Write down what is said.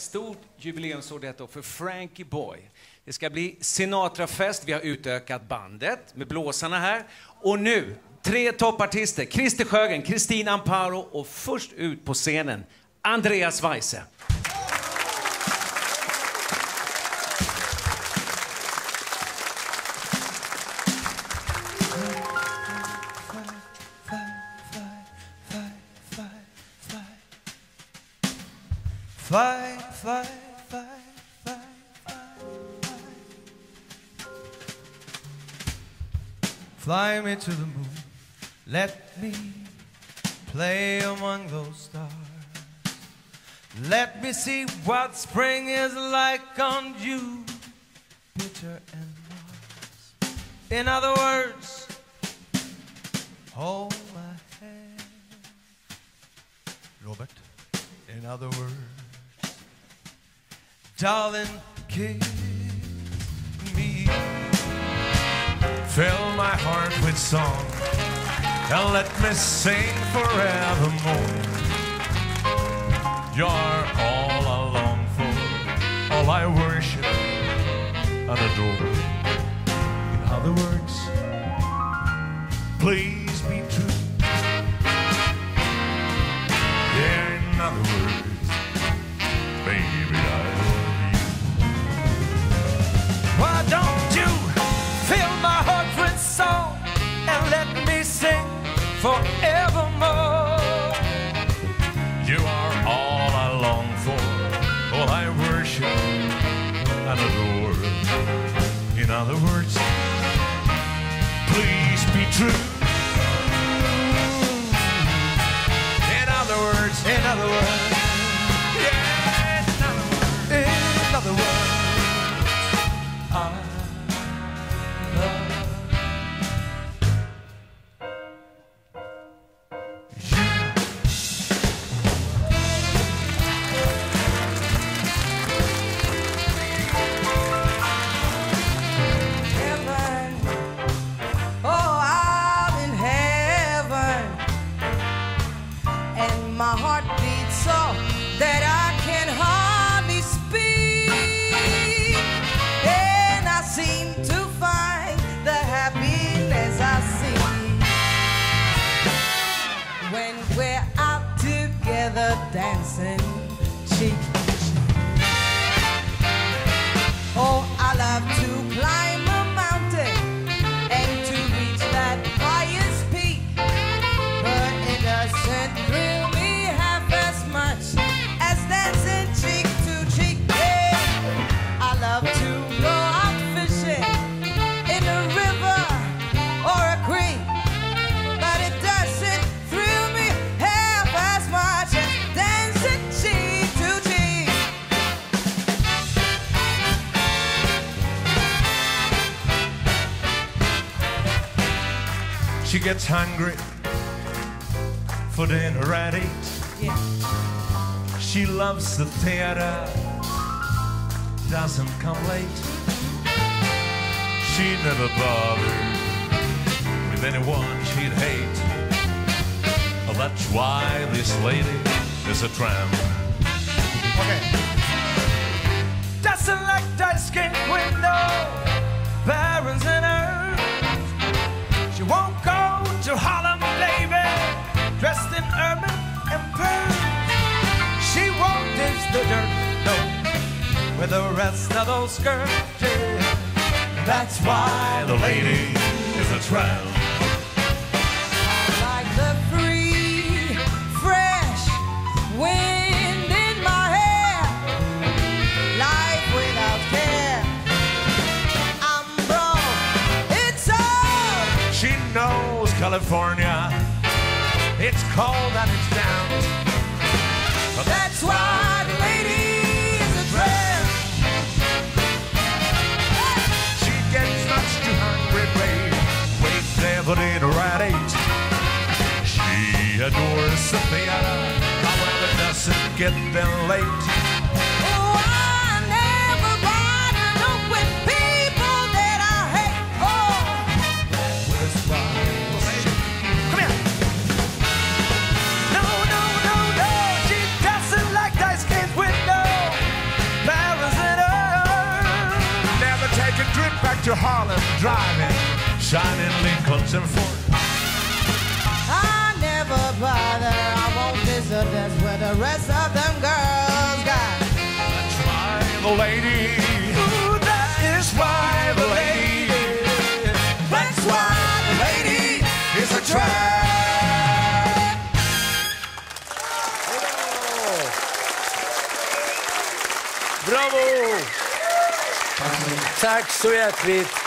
stort jubileumsår detta för Frankie Boy. Det ska bli Sinatra-fest. Vi har utökat bandet med blåsarna här. Och nu, tre toppartister. Christer Sjögren, Kristina Amparo och först ut på scenen, Andreas Weise. Fly, fly, fly, fly, fly, fly. Me to the moon. Let me play among those stars. Let me see what spring is like on Jupiter and Mars. In other words, hold my hand. Robert, in other words, darling, kiss me. Fill my heart with song and let me sing forevermore. You're all I long for, all I worship and adore. In other words, please be true. I worship and adore. In other words, please be true. My heart beats so that I she gets hungry for dinner at eight. Yeah. She loves the theater, doesn't come late. She never bothered with anyone she'd hate. Oh, that's why this lady is a tramp. Doesn't like dark skin window, barons and earth. With the rest of those skirts. Yeah. That's why the lady is a tramp. Like the free, fresh wind in my hair. Life without care. I'm broke. It's all. She knows California. It's cold and it's down. But That's why the lady the weather doesn't get them late. Come here. No, no, no, no. She doesn't like. Never take a trip back to Harlem driving. Shining Lincolns and Ford. I never bother. Won't visit. That's the rest of them girls got. That's why the lady. Ooh, that is why the lady. That's why the lady is a trap. Bravo! Tack så hjärtligt.